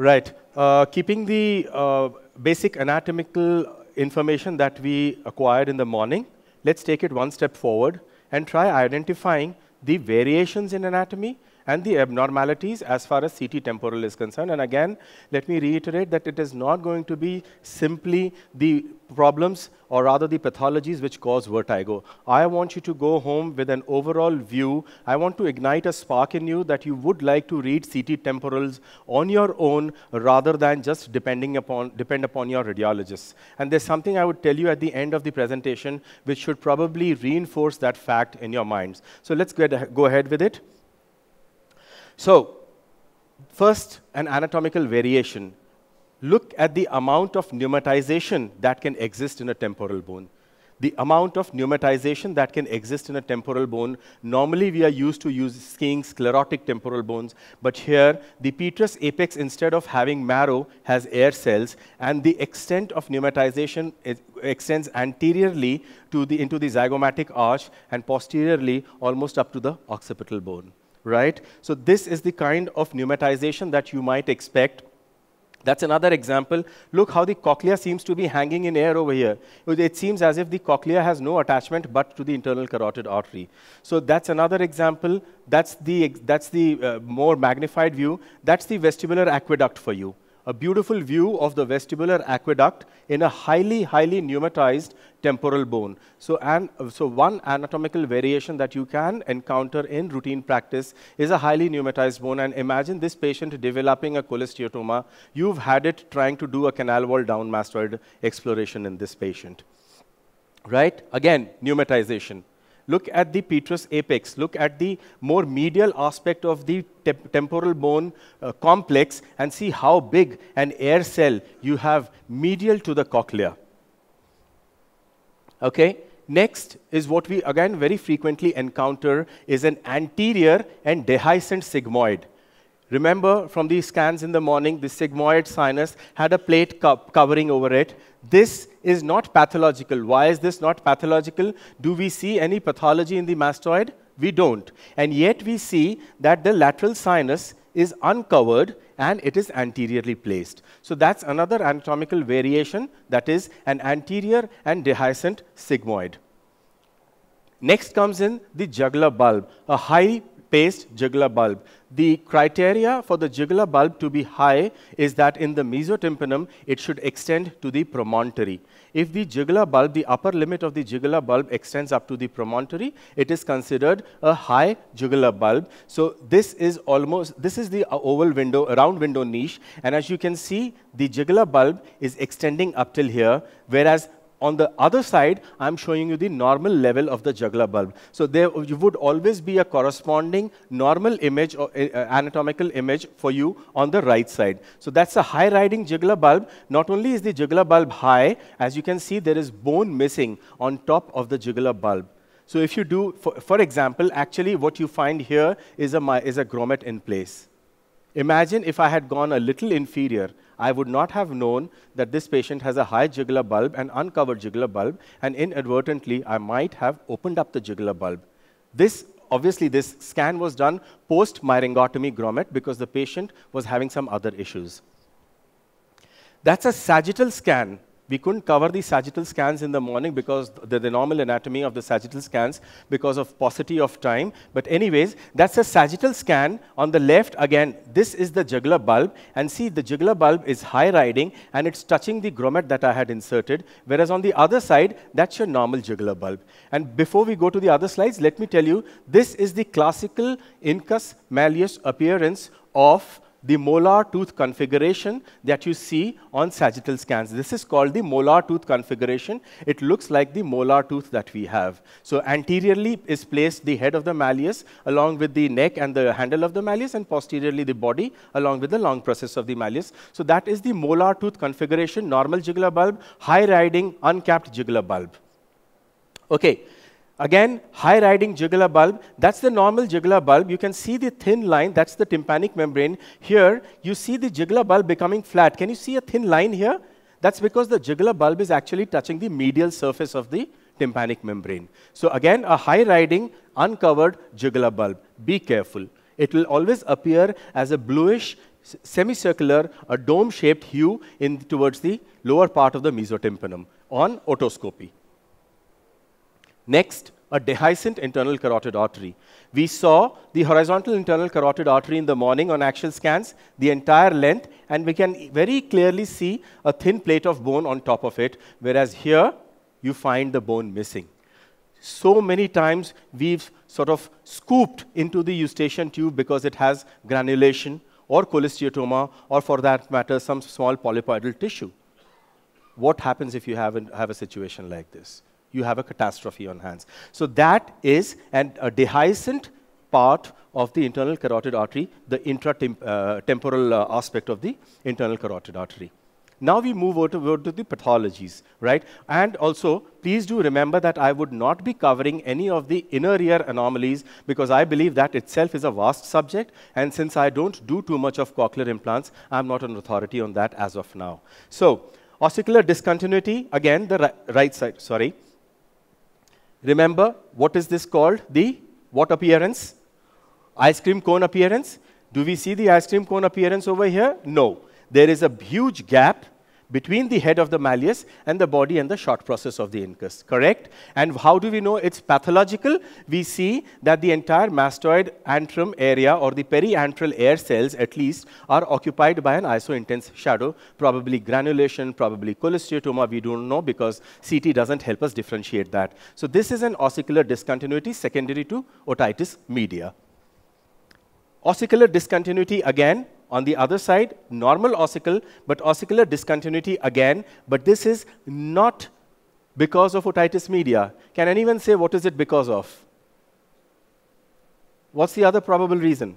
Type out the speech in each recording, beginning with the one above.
Right. Uh, keeping the uh, basic anatomical information that we acquired in the morning, let's take it one step forward and try identifying the variations in anatomy and the abnormalities as far as CT temporal is concerned. And again, let me reiterate that it is not going to be simply the problems or rather the pathologies which cause vertigo. I want you to go home with an overall view. I want to ignite a spark in you that you would like to read CT temporals on your own rather than just depending upon, depend upon your radiologists. And there's something I would tell you at the end of the presentation which should probably reinforce that fact in your minds. So let's get, go ahead with it. So, first, an anatomical variation. Look at the amount of pneumatization that can exist in a temporal bone. The amount of pneumatization that can exist in a temporal bone, normally we are used to use seeing sclerotic temporal bones, but here the petrous apex, instead of having marrow, has air cells, and the extent of pneumatization extends anteriorly to the, into the zygomatic arch and posteriorly almost up to the occipital bone right? So this is the kind of pneumatization that you might expect. That's another example. Look how the cochlea seems to be hanging in air over here. It seems as if the cochlea has no attachment but to the internal carotid artery. So that's another example. That's the, that's the uh, more magnified view. That's the vestibular aqueduct for you a beautiful view of the vestibular aqueduct in a highly, highly pneumatized temporal bone. So, and, so one anatomical variation that you can encounter in routine practice is a highly pneumatized bone. And imagine this patient developing a cholesteatoma. You've had it trying to do a canal wall down mastoid exploration in this patient. Right? Again, pneumatization. Look at the petrous apex. Look at the more medial aspect of the te temporal bone uh, complex and see how big an air cell you have medial to the cochlea. Okay? Next is what we again very frequently encounter is an anterior and dehiscent sigmoid. Remember from the scans in the morning, the sigmoid sinus had a plate co covering over it. This is not pathological. Why is this not pathological? Do we see any pathology in the mastoid? We don't. And yet we see that the lateral sinus is uncovered and it is anteriorly placed. So that's another anatomical variation that is an anterior and dehiscent sigmoid. Next comes in the jugular bulb, a high paced jugular bulb. The criteria for the jugular bulb to be high is that in the mesotympanum, it should extend to the promontory. If the jugular bulb, the upper limit of the jugular bulb extends up to the promontory, it is considered a high jugular bulb. So this is almost, this is the oval window, round window niche. And as you can see, the jugular bulb is extending up till here, whereas on the other side, I'm showing you the normal level of the jugular bulb. So there would always be a corresponding normal image or uh, anatomical image for you on the right side. So that's a high riding jugular bulb. Not only is the jugular bulb high, as you can see, there is bone missing on top of the jugular bulb. So if you do, for, for example, actually what you find here is a, is a grommet in place. Imagine if I had gone a little inferior, I would not have known that this patient has a high jugular bulb and uncovered jugular bulb, and inadvertently, I might have opened up the jugular bulb. This, obviously, this scan was done post-myringotomy grommet because the patient was having some other issues. That's a sagittal scan we couldn't cover the sagittal scans in the morning because the, the normal anatomy of the sagittal scans because of paucity of time. But anyways, that's a sagittal scan. On the left, again, this is the jugular bulb. And see, the jugular bulb is high riding and it's touching the grommet that I had inserted. Whereas on the other side, that's your normal jugular bulb. And before we go to the other slides, let me tell you, this is the classical incus malleus appearance of the molar tooth configuration that you see on sagittal scans. This is called the molar tooth configuration. It looks like the molar tooth that we have. So anteriorly is placed the head of the malleus along with the neck and the handle of the malleus and posteriorly the body along with the long process of the malleus. So that is the molar tooth configuration, normal jugular bulb, high riding uncapped jugular bulb. Okay. Again, high riding jugular bulb, that's the normal jugular bulb. You can see the thin line, that's the tympanic membrane. Here, you see the jugular bulb becoming flat. Can you see a thin line here? That's because the jugular bulb is actually touching the medial surface of the tympanic membrane. So again, a high riding, uncovered jugular bulb. Be careful. It will always appear as a bluish semicircular, a dome-shaped hue in towards the lower part of the mesotympanum on otoscopy. Next, a dehiscent internal carotid artery. We saw the horizontal internal carotid artery in the morning on axial scans, the entire length, and we can very clearly see a thin plate of bone on top of it, whereas here you find the bone missing. So many times we've sort of scooped into the eustachian tube because it has granulation or cholesteatoma, or for that matter, some small polypoidal tissue. What happens if you have, an, have a situation like this? You have a catastrophe on hands. So that is an, a dehiscent part of the internal carotid artery, the intratemporal uh, uh, aspect of the internal carotid artery. Now we move over to, over to, the pathologies, right? And also, please do remember that I would not be covering any of the inner ear anomalies because I believe that itself is a vast subject. And since I don't do too much of cochlear implants, I'm not an authority on that as of now. So, ossicular discontinuity, again, the ri right side, sorry. Remember, what is this called? The what appearance? Ice cream cone appearance. Do we see the ice cream cone appearance over here? No there is a huge gap between the head of the malleus and the body and the short process of the incus, correct? And how do we know it's pathological? We see that the entire mastoid antrum area or the periantral air cells at least are occupied by an iso-intense shadow, probably granulation, probably cholesteatoma, we don't know because CT doesn't help us differentiate that. So this is an ossicular discontinuity secondary to otitis media. Ossicular discontinuity again on the other side, normal ossicle, but ossicular discontinuity again, but this is not because of otitis media. Can anyone say what is it because of? What's the other probable reason?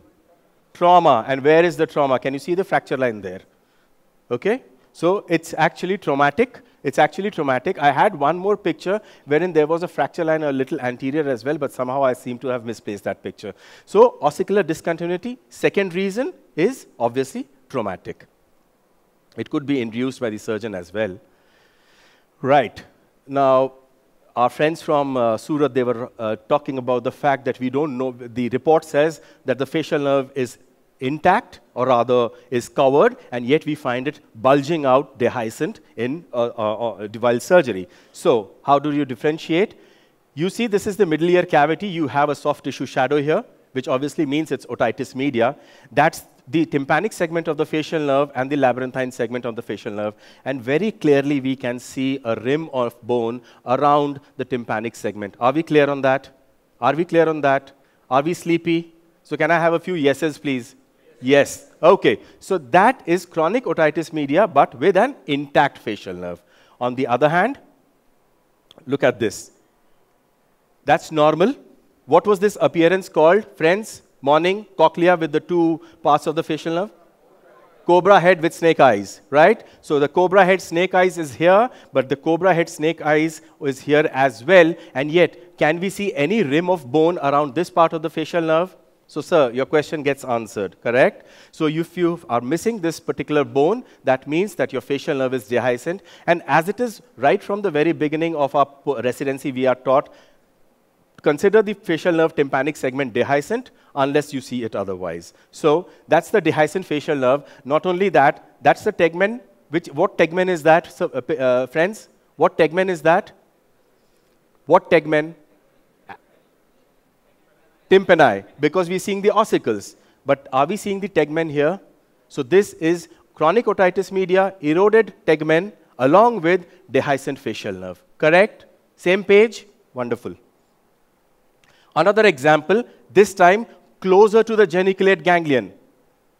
Trauma. And where is the trauma? Can you see the fracture line there? Okay? So it's actually traumatic. It's actually traumatic. I had one more picture wherein there was a fracture line a little anterior as well, but somehow I seem to have misplaced that picture. So ossicular discontinuity, second reason is obviously traumatic. It could be induced by the surgeon as well. Right. Now, our friends from uh, Surat, they were uh, talking about the fact that we don't know, the report says that the facial nerve is intact, or rather is covered, and yet we find it bulging out dehiscent in uh, uh, uh, surgery. So how do you differentiate? You see this is the middle ear cavity. You have a soft tissue shadow here, which obviously means it's otitis media. That's the tympanic segment of the facial nerve and the labyrinthine segment of the facial nerve. And very clearly, we can see a rim of bone around the tympanic segment. Are we clear on that? Are we clear on that? Are we sleepy? So can I have a few yeses, please? Yes. Okay. So that is chronic otitis media, but with an intact facial nerve. On the other hand, look at this. That's normal. What was this appearance called, friends? Morning, cochlea with the two parts of the facial nerve? Cobra head with snake eyes, right? So the cobra head snake eyes is here, but the cobra head snake eyes is here as well. And yet, can we see any rim of bone around this part of the facial nerve? So, sir, your question gets answered, correct? So, if you are missing this particular bone, that means that your facial nerve is dehiscent. And as it is right from the very beginning of our residency, we are taught consider the facial nerve tympanic segment dehiscent unless you see it otherwise. So, that's the dehiscent facial nerve. Not only that, that's the tegmen. Which, what tegmen is that, so, uh, uh, friends? What tegmen is that? What tegmen? Tympani because we're seeing the ossicles. But are we seeing the tegmen here? So this is chronic otitis media, eroded tegmen, along with dehiscent facial nerve. Correct? Same page? Wonderful. Another example, this time closer to the geniculate ganglion.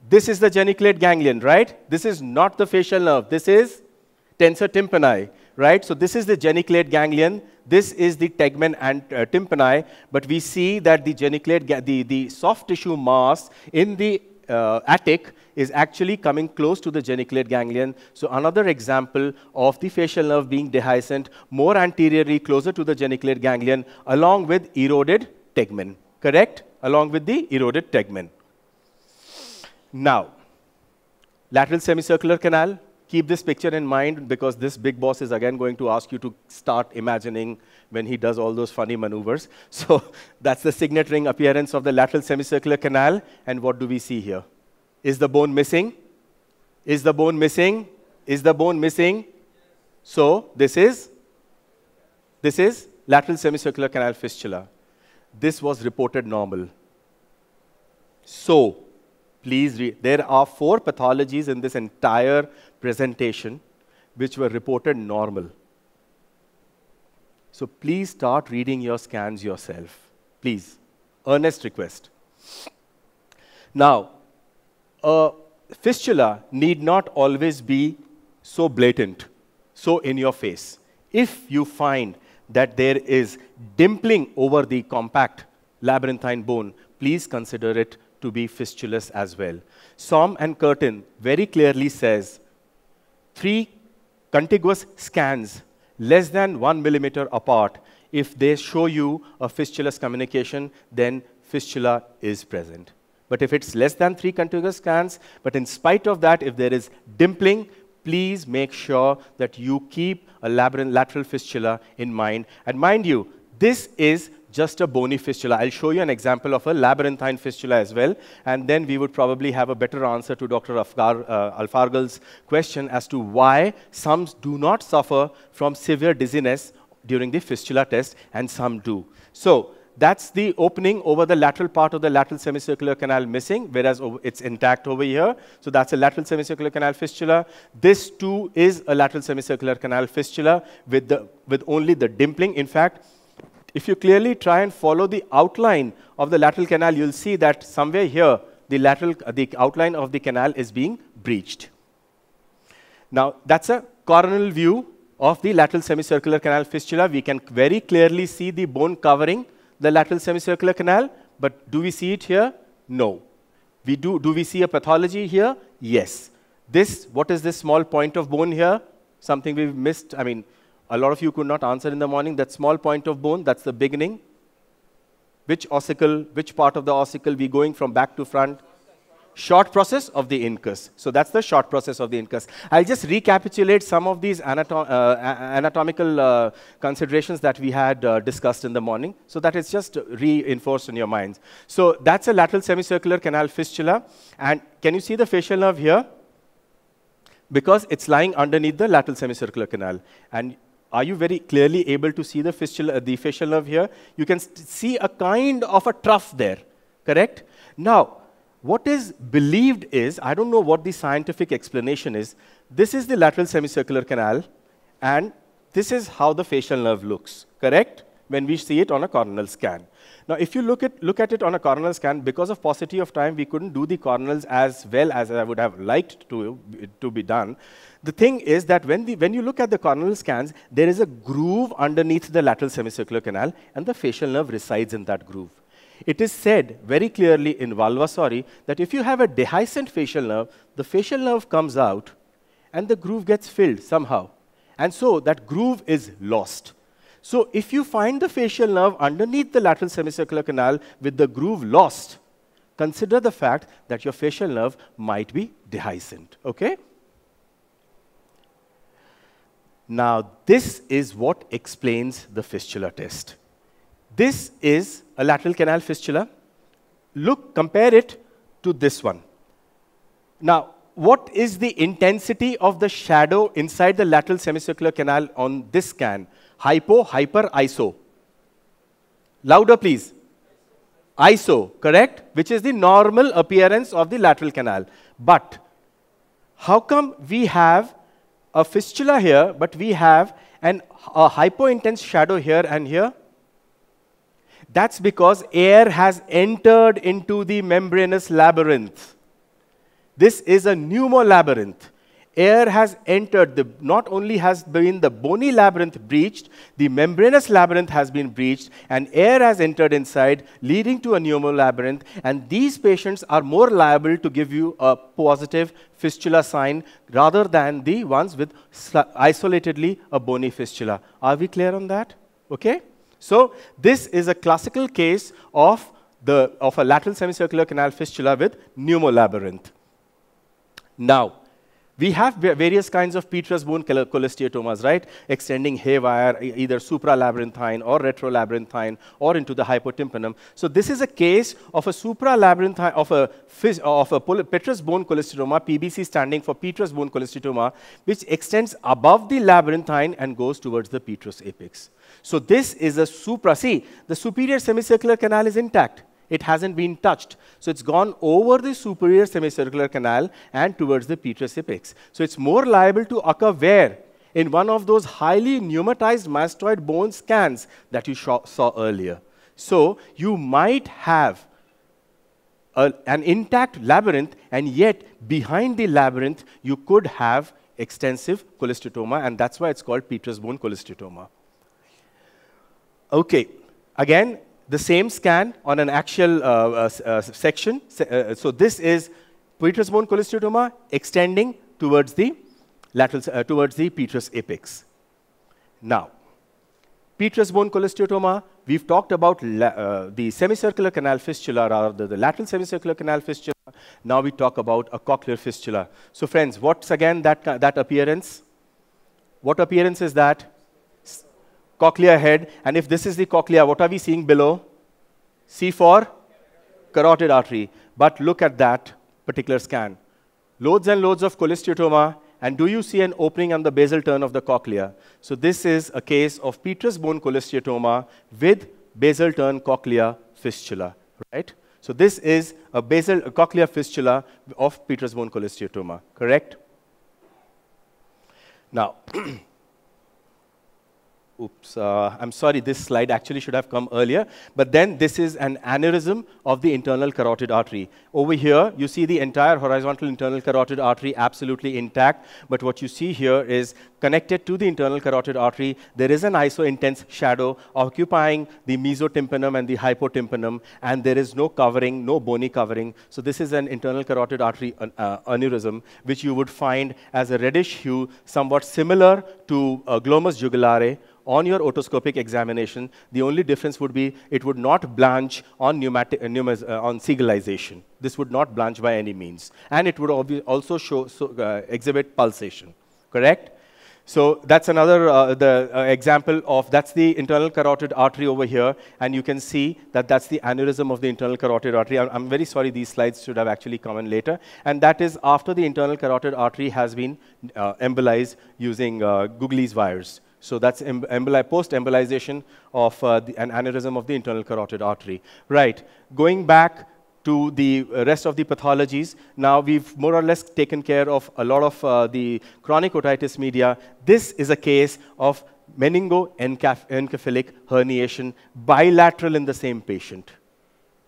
This is the geniculate ganglion, right? This is not the facial nerve. This is tensor tympani, right? So this is the geniculate ganglion. This is the tegmen and uh, tympani, but we see that the geniculate, the, the soft tissue mass in the uh, attic is actually coming close to the geniculate ganglion. So another example of the facial nerve being dehiscent more anteriorly closer to the geniculate ganglion along with eroded tegmen, correct? Along with the eroded tegmen. Now, lateral semicircular canal, keep this picture in mind because this big boss is again going to ask you to start imagining when he does all those funny maneuvers. So that's the signet ring appearance of the lateral semicircular canal. And what do we see here? Is the bone missing? Is the bone missing? Is the bone missing? So this is this is lateral semicircular canal fistula. This was reported normal. So please read. There are four pathologies in this entire presentation which were reported normal. So please start reading your scans yourself. Please. Earnest request. Now, a fistula need not always be so blatant, so in your face. If you find that there is dimpling over the compact labyrinthine bone, please consider it to be fistulous as well. Som and Curtin very clearly says three contiguous scans less than one millimeter apart, if they show you a fistulous communication, then fistula is present. But if it's less than three contiguous scans, but in spite of that, if there is dimpling, please make sure that you keep a lateral fistula in mind. And mind you, this is just a bony fistula. I'll show you an example of a labyrinthine fistula as well, and then we would probably have a better answer to Dr. Afgar, uh, Alfargal's question as to why some do not suffer from severe dizziness during the fistula test, and some do. So that's the opening over the lateral part of the lateral semicircular canal missing, whereas it's intact over here. So that's a lateral semicircular canal fistula. This too is a lateral semicircular canal fistula with, the, with only the dimpling. In fact, if you clearly try and follow the outline of the lateral canal, you'll see that somewhere here, the lateral, the outline of the canal is being breached. Now, that's a coronal view of the lateral semicircular canal fistula. We can very clearly see the bone covering the lateral semicircular canal, but do we see it here? No. We do, do we see a pathology here? Yes. This, what is this small point of bone here? Something we've missed. I mean, a lot of you could not answer in the morning. That small point of bone, that's the beginning. Which ossicle, which part of the ossicle we going from back to front? Short process of the incus. So that's the short process of the incus. I'll just recapitulate some of these uh, anatomical uh, considerations that we had uh, discussed in the morning, so that it's just reinforced in your minds. So that's a lateral semicircular canal fistula. And can you see the facial nerve here? Because it's lying underneath the lateral semicircular canal. And are you very clearly able to see the, fistula, uh, the facial nerve here? You can see a kind of a trough there, correct? Now, what is believed is, I don't know what the scientific explanation is, this is the lateral semicircular canal, and this is how the facial nerve looks, correct? When we see it on a coronal scan. Now, if you look at, look at it on a coronal scan, because of paucity of time, we couldn't do the coronals as well as I would have liked to, to be done. The thing is that when, the, when you look at the coronal scans, there is a groove underneath the lateral semicircular canal, and the facial nerve resides in that groove. It is said very clearly in Valvasori that if you have a dehiscent facial nerve, the facial nerve comes out and the groove gets filled somehow. And so that groove is lost. So if you find the facial nerve underneath the lateral semicircular canal with the groove lost, consider the fact that your facial nerve might be dehiscent. Okay? Now, this is what explains the fistula test. This is a lateral canal fistula. Look, compare it to this one. Now, what is the intensity of the shadow inside the lateral semicircular canal on this scan? Hypo, hyper, iso. Louder, please. Iso, correct? Which is the normal appearance of the lateral canal. But how come we have a fistula here, but we have an, a hypointense shadow here and here? That's because air has entered into the membranous labyrinth. This is a pneumolabyrinth air has entered. The, not only has been the bony labyrinth breached, the membranous labyrinth has been breached, and air has entered inside, leading to a pneumolabyrinth. And these patients are more liable to give you a positive fistula sign rather than the ones with isolatedly a bony fistula. Are we clear on that? Okay? So, this is a classical case of, the, of a lateral semicircular canal fistula with pneumolabyrinth. Now, We have various kinds of petrous bone cholesteatomas, right? Extending haywire, either supralabyrinthine or retrolabyrinthine or into the hypotympanum. So this is a case of a supralabyrinthine, of a, of a petrous bone cholesteatoma, PBC standing for petrous bone cholesteatoma, which extends above the labyrinthine and goes towards the petrous apex. So this is a supra, see, the superior semicircular canal is intact it hasn't been touched. So it's gone over the superior semicircular canal and towards the petrous apex. So it's more liable to occur where? In one of those highly pneumatized mastoid bone scans that you saw earlier. So you might have a, an intact labyrinth, and yet behind the labyrinth, you could have extensive cholesteatoma, and that's why it's called petrous bone cholesteatoma. Okay, again, the same scan on an actual uh, uh, uh section. Uh, so this is petrous bone cholesteatoma extending towards the lateral, towards the petrous apex. Now, petrous bone cholesteatoma, we've talked about the semicircular canal fistula, rather the, the lateral semicircular canal fistula. Now we talk about a cochlear fistula. So friends, what's again that, that appearance? What appearance is that? Cochlear head. And if this is the cochlea, what are we seeing below? C for carotid artery. But look at that particular scan. Loads and loads of cholesteatoma. And do you see an opening on the basal turn of the cochlea? So this is a case of petrous bone cholesteatoma with basal turn cochlea fistula, right? So this is a basal a cochlear fistula of petrous bone cholesteatoma, correct? Now, oops, uh, I'm sorry, this slide actually should have come earlier. But then this is an aneurysm of the internal carotid artery. Over here, you see the entire horizontal internal carotid artery absolutely intact. But what you see here is connected to the internal carotid artery, there is an iso-intense shadow occupying the mesotympanum and the hypotympanum, and there is no covering, no bony covering. So this is an internal carotid artery uh, aneurysm, which you would find as a reddish hue, somewhat similar to uh, glomus jugulare, on your otoscopic examination, the only difference would be it would not blanch on, pneumatic, uh, uh, on Siegelization. This would not blanch by any means. And it would also show, so, uh, exhibit pulsation, correct? So that's another uh, the uh, example of that's the internal carotid artery over here, and you can see that that's the aneurysm of the internal carotid artery. I'm, I'm, very sorry, these slides should have actually come in later, and that is after the internal carotid artery has been uh, embolized using uh, Gugle's wires. So that's emboli post-embolization of uh, the, an aneurysm of the internal carotid artery. Right. Going back to the rest of the pathologies, now we've more or less taken care of a lot of uh, the chronic otitis media. This is a case of meningoencephalic herniation, bilateral in the same patient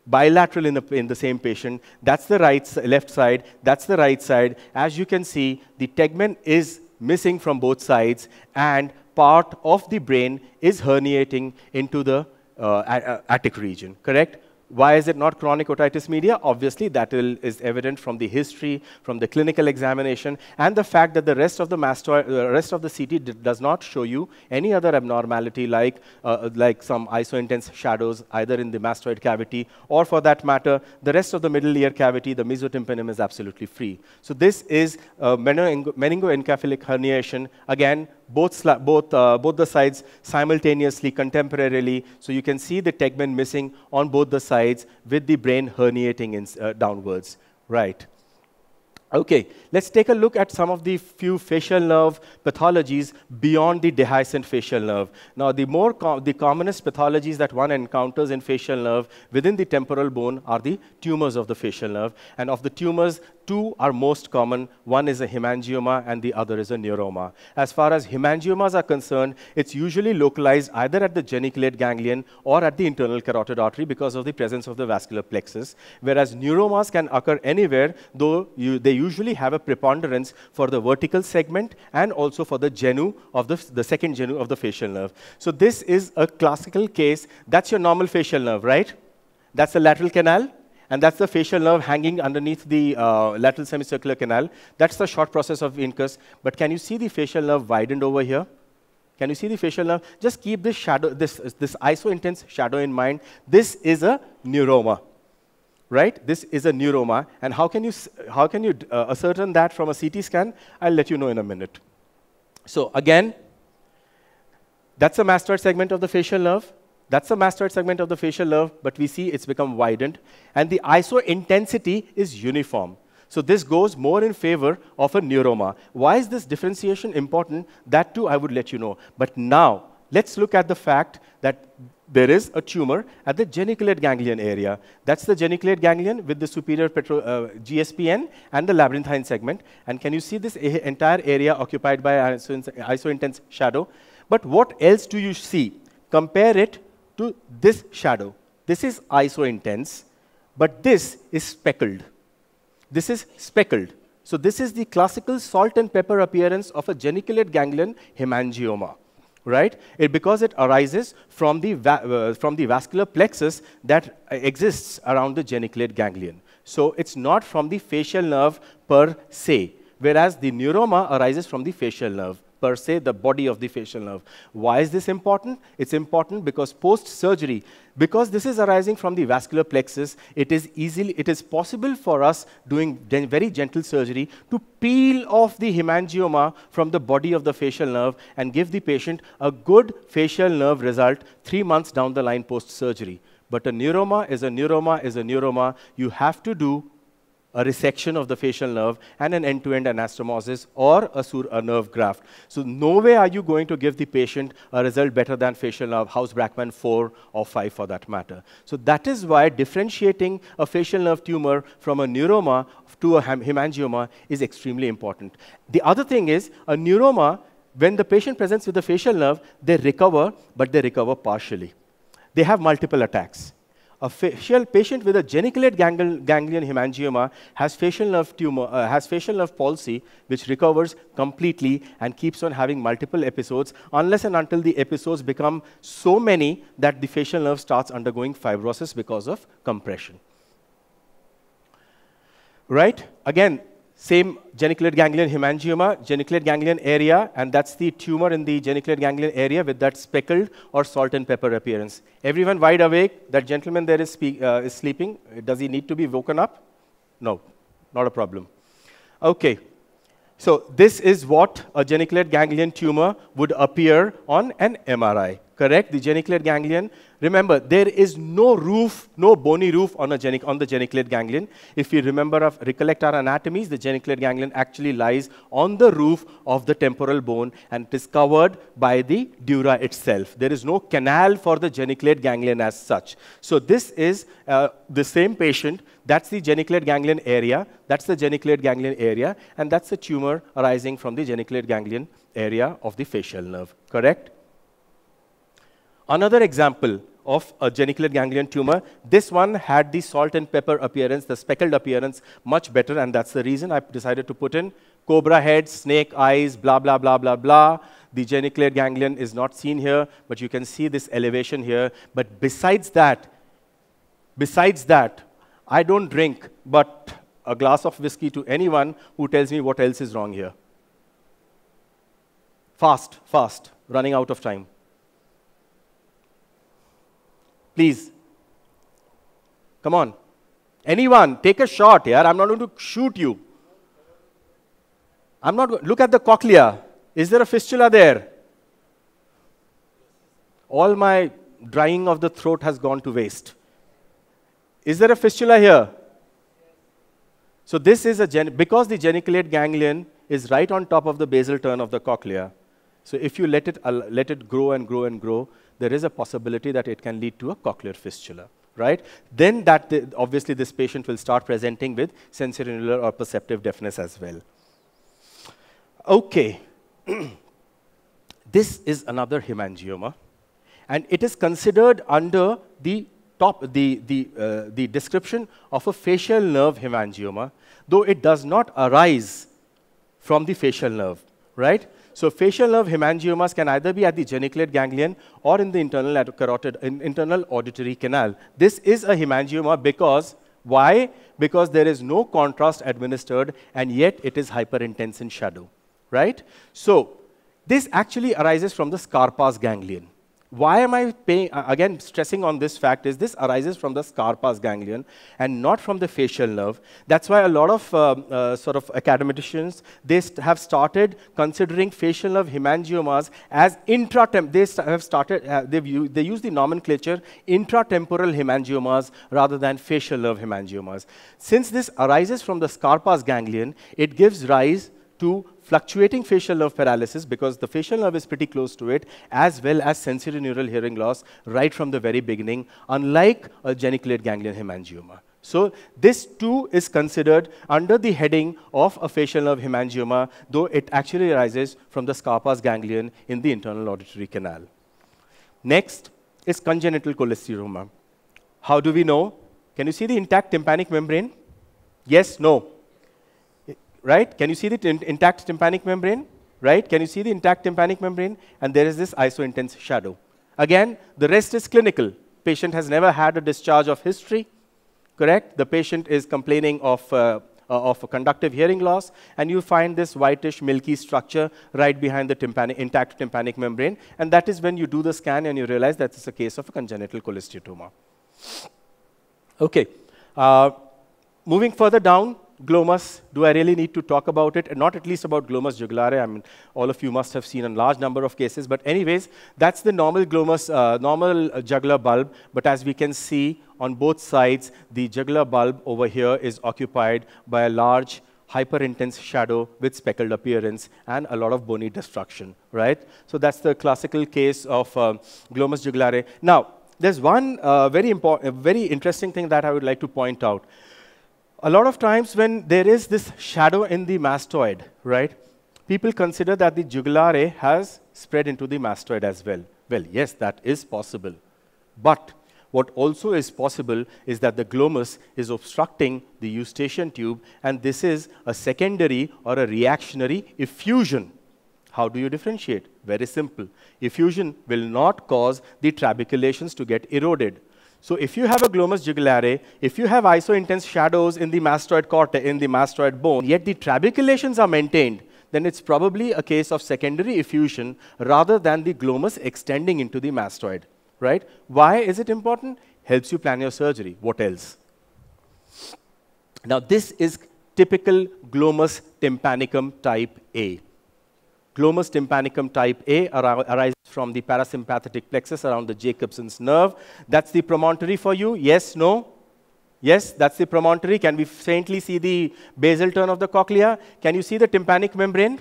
bilateral in the, in the same patient. That's the right, left side. That's the right side. As you can see, the tegmen is missing from both sides, and part of the brain is herniating into the uh, attic region, correct? Why is it not chronic otitis media? Obviously, that is evident from the history, from the clinical examination, and the fact that the rest of the, mastoid, the rest of the CT does not show you any other abnormality like, uh, like some iso-intense shadows either in the mastoid cavity or, for that matter, the rest of the middle ear cavity, the mesotympanum is absolutely free. So this is uh, meningoencephalic herniation. Again, both, both, uh, both the sides simultaneously, contemporarily. So you can see the tegmen missing on both the sides with the brain herniating in, uh, downwards. Right. Okay, let's take a look at some of the few facial nerve pathologies beyond the dehiscent facial nerve. Now, the more co the commonest pathologies that one encounters in facial nerve within the temporal bone are the tumors of the facial nerve. And of the tumors, Two are most common. One is a hemangioma and the other is a neuroma. As far as hemangiomas are concerned, it's usually localized either at the geniculate ganglion or at the internal carotid artery because of the presence of the vascular plexus, whereas neuromas can occur anywhere, though you, they usually have a preponderance for the vertical segment and also for the genu of the, the second genu of the facial nerve. So this is a classical case. That's your normal facial nerve, right? That's the lateral canal. And that's the facial nerve hanging underneath the uh, lateral semicircular canal. That's the short process of incus. But can you see the facial nerve widened over here? Can you see the facial nerve? Just keep this shadow, this, this iso-intense shadow in mind. This is a neuroma. right? This is a neuroma. And how can you, how can you uh, ascertain that from a CT scan? I'll let you know in a minute. So again, that's a mastoid segment of the facial nerve. That's the mastoid segment of the facial nerve, but we see it's become widened. And the iso intensity is uniform. So this goes more in favor of a neuroma. Why is this differentiation important? That too I would let you know. But now, let's look at the fact that there is a tumor at the geniculate ganglion area. That's the geniculate ganglion with the superior petro, uh, GSPN and the labyrinthine segment. And can you see this entire area occupied by iso-intense shadow? But what else do you see? Compare it to this shadow. This is iso-intense, but this is speckled. This is speckled. So this is the classical salt and pepper appearance of a geniculate ganglion hemangioma right? It, because it arises from the, uh, from the vascular plexus that exists around the geniculate ganglion. So it's not from the facial nerve per se, whereas the neuroma arises from the facial nerve per se, the body of the facial nerve. Why is this important? It's important because post-surgery, because this is arising from the vascular plexus, it is easily, it is possible for us doing very gentle surgery to peel off the hemangioma from the body of the facial nerve and give the patient a good facial nerve result three months down the line post-surgery. But a neuroma is a neuroma is a neuroma. You have to do a resection of the facial nerve, and an end-to-end anastomosis or a, a, nerve graft. So no way are you going to give the patient a result better than facial nerve, House-Brackmann 4 or 5 for that matter. So that is why differentiating a facial nerve tumor from a neuroma to a hemangioma is extremely important. The other thing is a neuroma, when the patient presents with a facial nerve, they recover, but they recover partially. They have multiple attacks. A facial patient with a geniculate ganglion hemangioma has facial nerve tumor, uh, has facial nerve palsy, which recovers completely and keeps on having multiple episodes, unless and until the episodes become so many that the facial nerve starts undergoing fibrosis because of compression. Right? Again, same geniculate ganglion hemangioma, geniculate ganglion area, and that's the tumor in the geniculate ganglion area with that speckled or salt and pepper appearance. Everyone wide awake? That gentleman there is, uh, is sleeping. Does he need to be woken up? No, not a problem. Okay, so this is what a geniculate ganglion tumor would appear on an MRI correct? The geniculate ganglion. Remember, there is no roof, no bony roof on, genic on the geniculate ganglion. If we remember, of, recollect our anatomies, the geniculate ganglion actually lies on the roof of the temporal bone and it is covered by the dura itself. There is no canal for the geniculate ganglion as such. So this is uh, the same patient. That's the geniculate ganglion area. That's the geniculate ganglion area. And that's the tumor arising from the geniculate ganglion area of the facial nerve, correct? Another example of a geniculate ganglion tumor. This one had the salt and pepper appearance, the speckled appearance, much better, and that's the reason I decided to put in cobra head, snake eyes, blah, blah, blah, blah, blah. The geniculate ganglion is not seen here, but you can see this elevation here. But besides that, besides that, I don't drink but a glass of whiskey to anyone who tells me what else is wrong here. Fast, fast, running out of time. Please. Come on. Anyone, take a shot here. I'm not going to shoot you. I'm not look at the cochlea. Is there a fistula there? All my drying of the throat has gone to waste. Is there a fistula here? So this is a because the geniculate ganglion is right on top of the basal turn of the cochlea. So if you let it, uh, let it grow and grow and grow, there is a possibility that it can lead to a cochlear fistula, right? Then that obviously this patient will start presenting with sensorineural or perceptive deafness as well. Okay, this is another hemangioma, and it is considered under the top the, the, uh, the description of a facial nerve hemangioma, though it does not arise from the facial nerve, right? So facial nerve hemangiomas can either be at the geniculate ganglion or in the internal carotid, in internal auditory canal. This is a hemangioma because, why? Because there is no contrast administered and yet it is hyperintense in shadow, right? So this actually arises from the Scarpa's ganglion. Why am I paying, again stressing on this fact is this arises from the Scarpa's ganglion and not from the facial nerve. That's why a lot of uh, uh, sort of academicians, they st have started considering facial nerve hemangiomas as intratem. They st have started, uh, they use the nomenclature intratemporal hemangiomas rather than facial nerve hemangiomas. Since this arises from the Scarpa's ganglion, it gives rise to fluctuating facial nerve paralysis because the facial nerve is pretty close to it, as well as sensory neural hearing loss right from the very beginning, unlike a geniculate ganglion hemangioma. So this too is considered under the heading of a facial nerve hemangioma, though it actually arises from the Scarpa's ganglion in the internal auditory canal. Next is congenital cholesteatoma. How do we know? Can you see the intact tympanic membrane? Yes, no right? Can you see the intact tympanic membrane? Right? Can you see the intact tympanic membrane? And there is this iso-intense shadow. Again, the rest is clinical. Patient has never had a discharge of history, correct? The patient is complaining of, uh, uh, of a conductive hearing loss, and you find this whitish, milky structure right behind the tympanic, intact tympanic membrane, and that is when you do the scan and you realize that it's a case of a congenital cholesteatoma. Okay. Uh, moving further down, glomus, do I really need to talk about it? And not at least about glomus jugulare. I mean, all of you must have seen a large number of cases. But anyways, that's the normal glomus, uh, normal uh, jugular bulb. But as we can see on both sides, the jugular bulb over here is occupied by a large hyper-intense shadow with speckled appearance and a lot of bony destruction, right? So that's the classical case of uh, glomus jugulare. Now, there's one uh, very important, very interesting thing that I would like to point out a lot of times when there is this shadow in the mastoid, right, people consider that the jugulare has spread into the mastoid as well. Well, yes, that is possible. But what also is possible is that the glomus is obstructing the eustachian tube, and this is a secondary or a reactionary effusion. How do you differentiate? Very simple. Effusion will not cause the trabeculations to get eroded. So if you have a glomus jugulare, if you have iso-intense shadows in the mastoid cortex, in the mastoid bone, yet the trabeculations are maintained, then it's probably a case of secondary effusion rather than the glomus extending into the mastoid, right? Why is it important? Helps you plan your surgery. What else? Now, this is typical glomus tympanicum type A. Glomus tympanicum type A arises from the parasympathetic plexus around the Jacobson's nerve. That's the promontory for you. Yes, no? Yes, that's the promontory. Can we faintly see the basal turn of the cochlea? Can you see the tympanic membrane?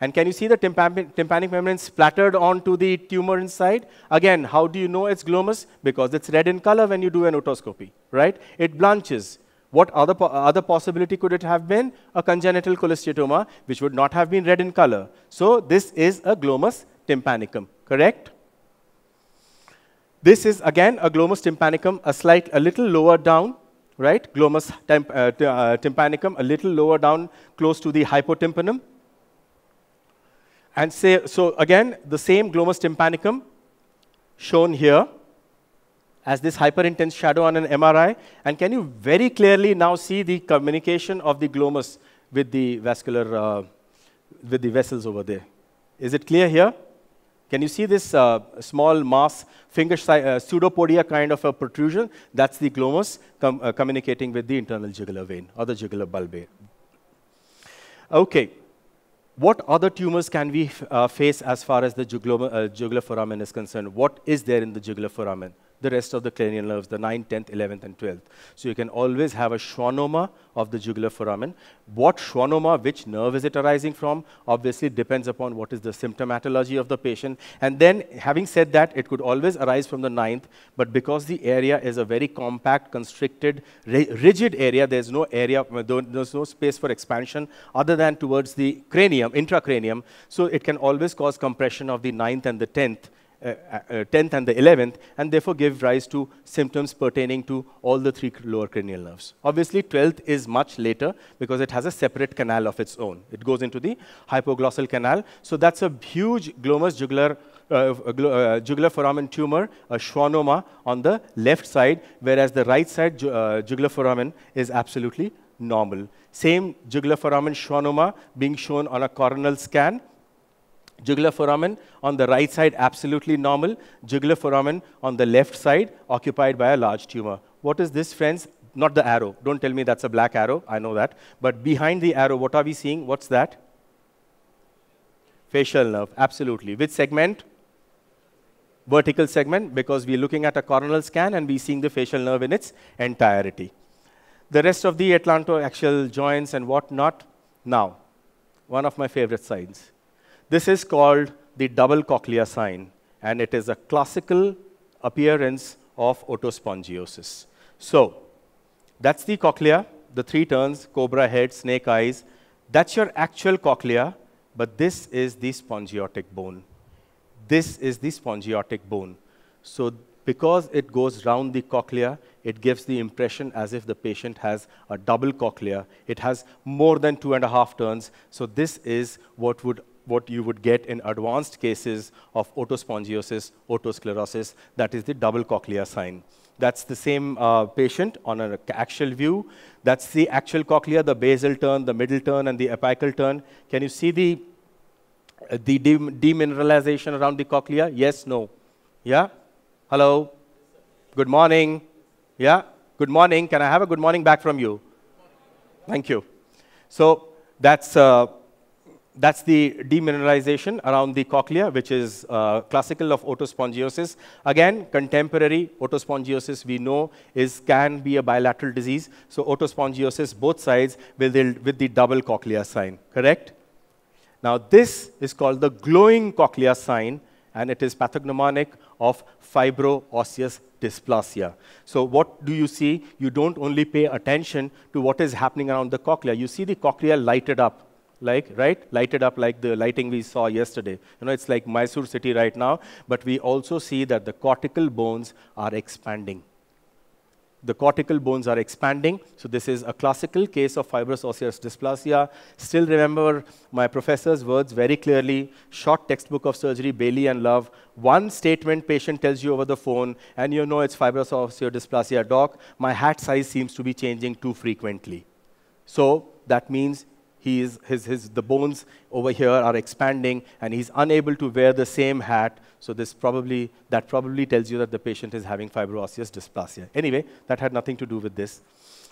And can you see the tympanic membrane splattered onto the tumor inside? Again, how do you know it's glomus? Because it's red in color when you do an otoscopy, right? It blanches. What other, po other possibility could it have been? A congenital cholesteatoma, which would not have been red in color. So this is a glomus tympanicum, correct? This is again a glomus tympanicum, a slight, a little lower down, right? Glomus uh, uh, tympanicum, a little lower down, close to the hypotympanum. And say, so again, the same glomus tympanicum shown here as this hyperintense shadow on an MRI. And can you very clearly now see the communication of the glomus with the vascular, uh, with the vessels over there? Is it clear here? Can you see this uh, small mass, finger uh, pseudopodia kind of a protrusion? That's the glomus com uh, communicating with the internal jugular vein or the jugular bulb. Okay. What other tumors can we uh, face as far as the jugular, uh, jugular foramen is concerned? What is there in the jugular foramen? The rest of the cranial nerves, the 9th, 10th, 11th, and 12th. So you can always have a schwannoma of the jugular foramen. What schwannoma, which nerve is it arising from, obviously depends upon what is the symptomatology of the patient. And then, having said that, it could always arise from the 9th, but because the area is a very compact, constricted, rigid area, there's no area, there's no space for expansion other than towards the cranium, intracranium. So it can always cause compression of the 9th and the 10th 10th uh, uh, and the 11th, and therefore give rise to symptoms pertaining to all the three lower cranial nerves. Obviously, 12th is much later because it has a separate canal of its own. It goes into the hypoglossal canal. So that's a huge glomus jugular uh, uh, jugular foramen tumor, a schwannoma on the left side, whereas the right side ju uh, jugular foramen is absolutely normal. Same jugular foramen schwannoma being shown on a coronal scan Jugular foramen on the right side, absolutely normal. Jugular foramen on the left side, occupied by a large tumor. What is this, friends? Not the arrow. Don't tell me that's a black arrow. I know that. But behind the arrow, what are we seeing? What's that? Facial nerve, absolutely. Which segment? Vertical segment, because we're looking at a coronal scan and we're seeing the facial nerve in its entirety. The rest of the atlantoaxial joints and whatnot. Now, one of my favorite signs. This is called the double cochlea sign, and it is a classical appearance of otospongiosis. So, that's the cochlea, the three turns, cobra head, snake eyes. That's your actual cochlea, but this is the spongiotic bone. This is the spongiotic bone. So, because it goes round the cochlea, it gives the impression as if the patient has a double cochlea. It has more than two and a half turns. So this is what, would, what you would get in advanced cases of otospongiosis, otosclerosis. That is the double cochlea sign. That's the same uh, patient on an axial view. That's the actual cochlea, the basal turn, the middle turn, and the apical turn. Can you see the, uh, the demineralization around the cochlea? Yes, no? Yeah? Hello? Good morning. Yeah? Good morning. Can I have a good morning back from you? Thank you. So that's, uh, that's the demineralization around the cochlea, which is uh, classical of otospongiosis. Again, contemporary otospongiosis we know is can be a bilateral disease. So otospongiosis, both sides with the, with the double cochlea sign, correct? Now this is called the glowing cochlea sign, and it is pathognomonic of fibro-osseous dysplasia. So what do you see? You don't only pay attention to what is happening around the cochlea. You see the cochlea lighted up, like, right? Lighted up like the lighting we saw yesterday. You know, it's like Mysore city right now, but we also see that the cortical bones are expanding the cortical bones are expanding. So this is a classical case of fibrous osseous dysplasia. Still remember my professor's words very clearly, short textbook of surgery, Bailey and Love. One statement patient tells you over the phone, and you know it's fibrous osseous dysplasia, doc, my hat size seems to be changing too frequently. So that means he is, his, his, the bones over here are expanding and he's unable to wear the same hat. So this probably, that probably tells you that the patient is having fibroosseous dysplasia. Anyway, that had nothing to do with this.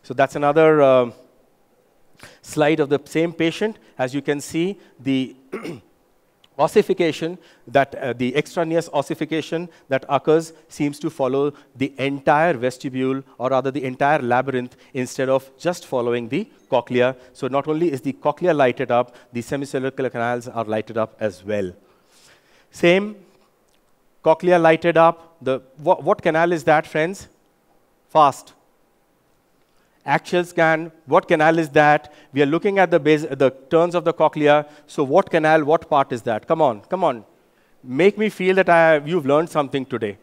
So that's another uh, slide of the same patient. As you can see, the ossification, that uh, the extraneous ossification that occurs seems to follow the entire vestibule or rather the entire labyrinth instead of just following the cochlea. So not only is the cochlea lighted up, the semicircular canals are lighted up as well. Same, cochlea lighted up. The, wh what canal is that, friends? Fast axial scan, what canal is that? We are looking at the, base, the turns of the cochlea. So what canal, what part is that? Come on, come on. Make me feel that I, you've learned something today.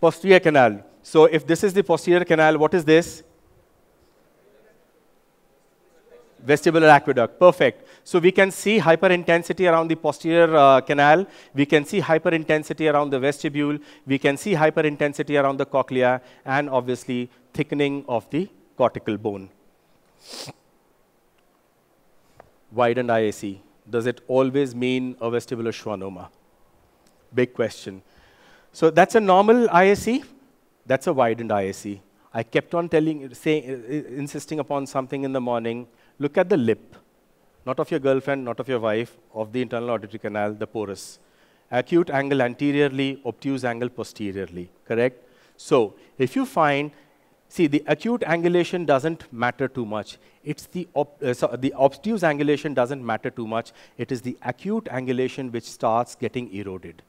Posterior canal. So if this is the posterior canal, what is this? Vestibular aqueduct. Perfect. So we can see hyperintensity around the posterior uh, canal. We can see hyperintensity around the vestibule. We can see hyperintensity around the cochlea. And obviously, thickening of the cortical bone. Widened IAC. Does it always mean a vestibular schwannoma? Big question. So that's a normal IAC. That's a widened IAC. I kept on telling, saying, insisting upon something in the morning. Look at the lip, not of your girlfriend, not of your wife, of the internal auditory canal, the porus. Acute angle anteriorly, obtuse angle posteriorly, correct? So if you find See, the acute angulation doesn't matter too much. It's the, uh, so the obtuse angulation doesn't matter too much. It is the acute angulation which starts getting eroded.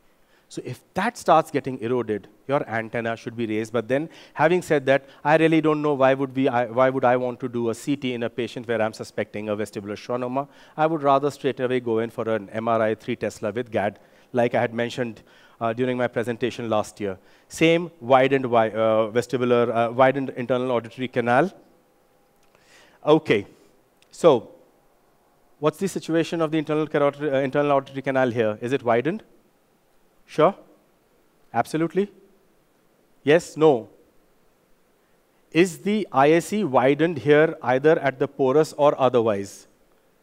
So if that starts getting eroded, your antenna should be raised. But then, having said that, I really don't know why would, we, I, why would I want to do a CT in a patient where I'm suspecting a vestibular schwannoma. I would rather straight away go in for an MRI 3 Tesla with GAD, like I had mentioned uh, during my presentation last year. Same widened wi uh, vestibular, uh, widened internal auditory canal. Okay, so what's the situation of the internal, carotid, uh, internal auditory canal here? Is it widened? Sure? Absolutely? Yes? No? Is the IAC widened here either at the porus or otherwise?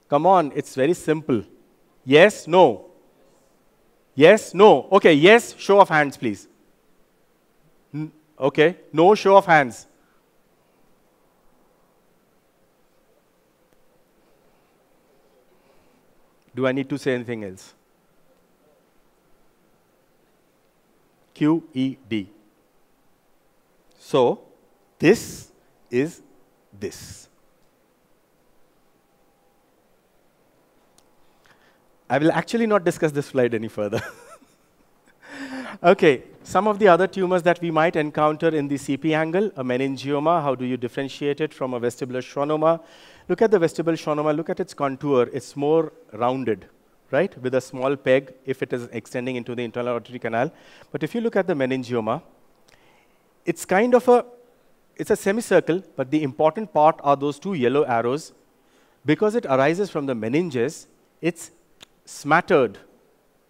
Come on, it's very simple. Yes, no. Yes, no. Okay, yes, show of hands, please. N okay, no show of hands. Do I need to say anything else? QED. So, this is this. I will actually not discuss this slide any further. okay, some of the other tumors that we might encounter in the CP angle, a meningioma, how do you differentiate it from a vestibular schwannoma? Look at the vestibular schwannoma, look at its contour, it's more rounded, right, with a small peg if it is extending into the internal auditory canal. But if you look at the meningioma, it's kind of a, it's a semicircle, but the important part are those two yellow arrows. Because it arises from the meninges, it's smattered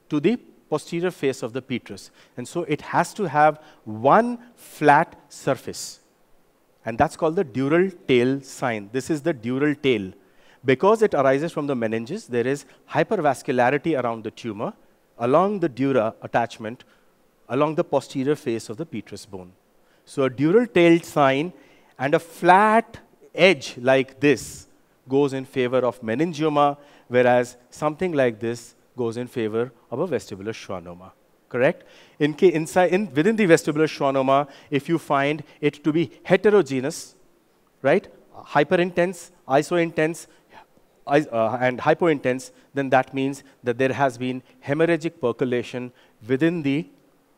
to the posterior face of the petrous. And so it has to have one flat surface. And that's called the dural tail sign. This is the dural tail. Because it arises from the meninges, there is hypervascularity around the tumor along the dura attachment along the posterior face of the petrous bone. So a dural tailed sign and a flat edge like this goes in favor of meningioma, whereas something like this goes in favor of a vestibular schwannoma. Correct? In in, within the vestibular schwannoma, if you find it to be heterogeneous, right, hyperintense, isointense, uh, and hypointense, then that means that there has been hemorrhagic percolation within the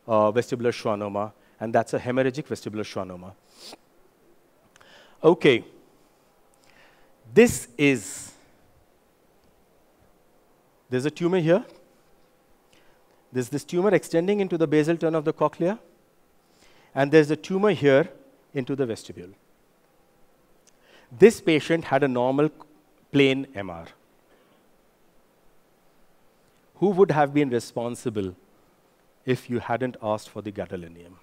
uh, vestibular schwannoma, and that's a hemorrhagic vestibular schwannoma. Okay. This is, there's a tumor here. There's this tumor extending into the basal turn of the cochlea, and there's a tumor here into the vestibule. This patient had a normal plain MR. Who would have been responsible if you hadn't asked for the gadolinium?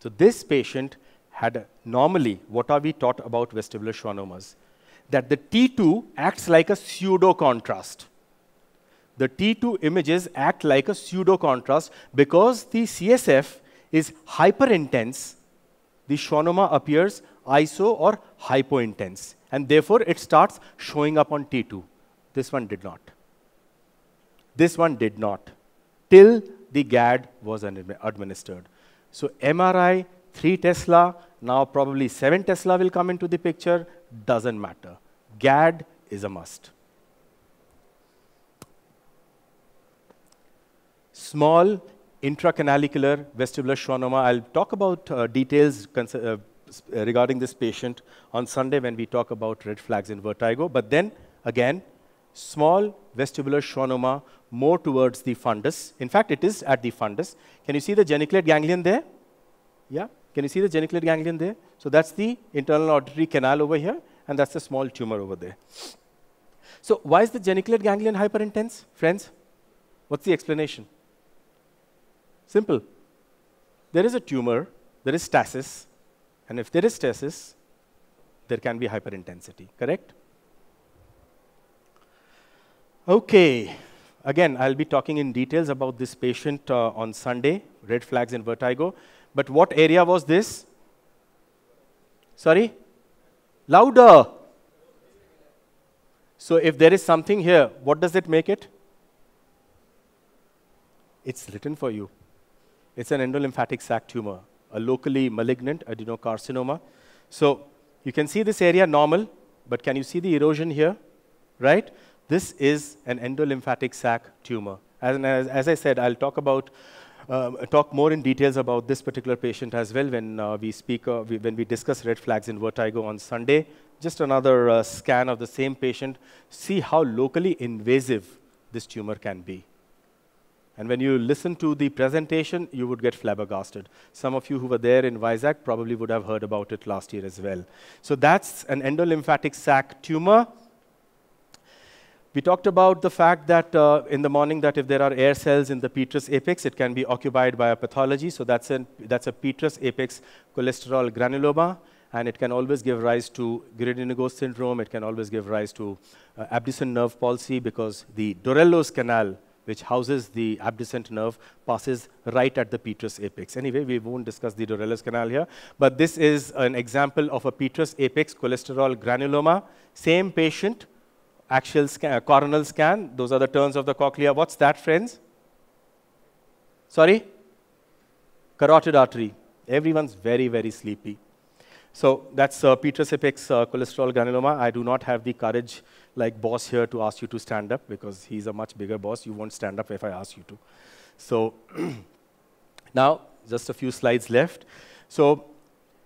So this patient had normally, what are we taught about vestibular schwannomas? That the T2 acts like a pseudo contrast. The T2 images act like a pseudo contrast because the CSF is hyperintense. The schwannoma appears iso or hypointense, and therefore it starts showing up on T2. This one did not. This one did not, till the GAD was administered. So MRI, 3 Tesla, now probably 7 Tesla will come into the picture, doesn't matter. GAD is a must. Small intracanalicular vestibular schwannoma. I'll talk about uh, details uh, regarding this patient on Sunday when we talk about red flags in vertigo. But then, again, small vestibular schwannoma more towards the fundus. In fact, it is at the fundus. Can you see the geniculate ganglion there? Yeah? Can you see the geniculate ganglion there? So that's the internal auditory canal over here, and that's the small tumor over there. So why is the geniculate ganglion hyperintense, friends? What's the explanation? Simple. There is a tumor, there is stasis, and if there is stasis, there can be hyperintensity, correct? Okay, again, I'll be talking in details about this patient uh, on Sunday, red flags in vertigo. But what area was this? Sorry? Louder. So if there is something here, what does it make it? It's written for you. It's an endolymphatic sac tumor, a locally malignant adenocarcinoma. So you can see this area normal, but can you see the erosion here? Right? This is an endolymphatic sac tumor. As, as, as I said, I'll talk about uh, talk more in details about this particular patient as well when uh, we speak, uh, we, when we discuss red flags in vertigo on Sunday. Just another uh, scan of the same patient. See how locally invasive this tumor can be. And when you listen to the presentation, you would get flabbergasted. Some of you who were there in Vizag probably would have heard about it last year as well. So that's an endolymphatic sac tumor. We talked about the fact that uh, in the morning that if there are air cells in the petrous apex, it can be occupied by a pathology. So that's, an, that's a petrous apex cholesterol granuloma. and it can always give rise to Gradenigo's syndrome. It can always give rise to uh, abducent nerve palsy because the Dorello's canal, which houses the abducent nerve, passes right at the petrous apex. Anyway, we won't discuss the Dorello's canal here, but this is an example of a petrous apex cholesterol granuloma. Same patient, axial scan, uh, coronal scan. Those are the turns of the cochlea. What's that, friends? Sorry? Carotid artery. Everyone's very, very sleepy. So that's uh, petrous apex uh, cholesterol granuloma. I do not have the courage like boss here to ask you to stand up because he's a much bigger boss. You won't stand up if I ask you to. So now, just a few slides left. So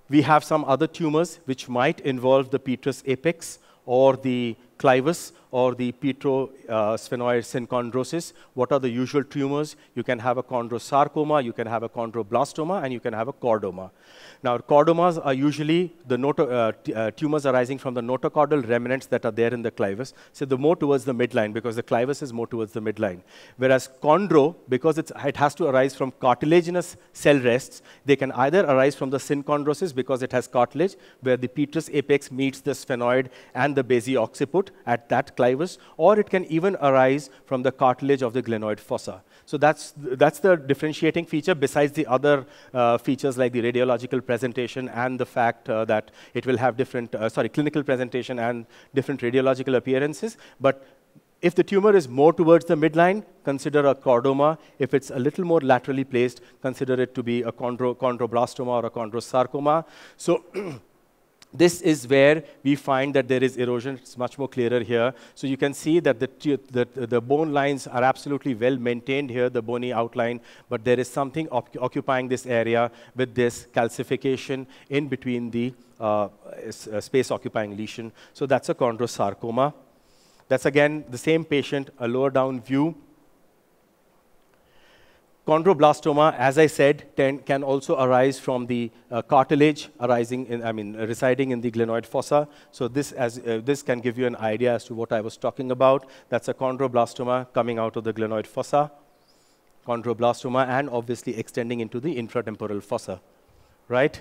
we have some other tumors which might involve the petrous apex or the clivus or the petrosphenoid uh, synchondrosis. What are the usual tumors? You can have a chondrosarcoma, you can have a chondroblastoma, and you can have a chordoma. Now, chordomas are usually the uh, uh, tumors arising from the notochordal remnants that are there in the clivus. So the more towards the midline because the clivus is more towards the midline. Whereas chondro, because it has to arise from cartilaginous cell rests, they can either arise from the synchondrosis because it has cartilage, where the petrous apex meets the sphenoid and the at that clivus, or it can even arise from the cartilage of the glenoid fossa. So that's, that's the differentiating feature besides the other uh, features like the radiological presentation and the fact uh, that it will have different, uh, sorry, clinical presentation and different radiological appearances. But if the tumor is more towards the midline, consider a chordoma. If it's a little more laterally placed, consider it to be a chondro, chondroblastoma or a chondrosarcoma. So this is where we find that there is erosion. It's much more clearer here. So you can see that the, the, the bone lines are absolutely well maintained here, the bony outline, but there is something occupying this area with this calcification in between the uh, uh, space occupying lesion. So that's a chondrosarcoma. That's again the same patient, a lower down view. Chondroblastoma, as I said, can also arise from the uh, cartilage arising in, I mean, residing in the glenoid fossa. So this, as, uh, this can give you an idea as to what I was talking about. That's a chondroblastoma coming out of the glenoid fossa, chondroblastoma, and obviously extending into the infratemporal fossa, right?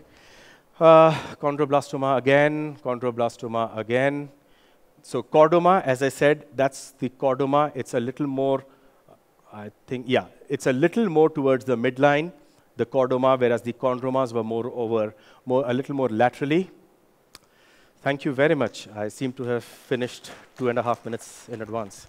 Uh, chondroblastoma again, chondroblastoma again. So chordoma, as I said, that's the chordoma. It's a little more I think, yeah, it's a little more towards the midline, the chordoma, whereas the chondromas were more over, more, a little more laterally. Thank you very much. I seem to have finished two and a half minutes in advance.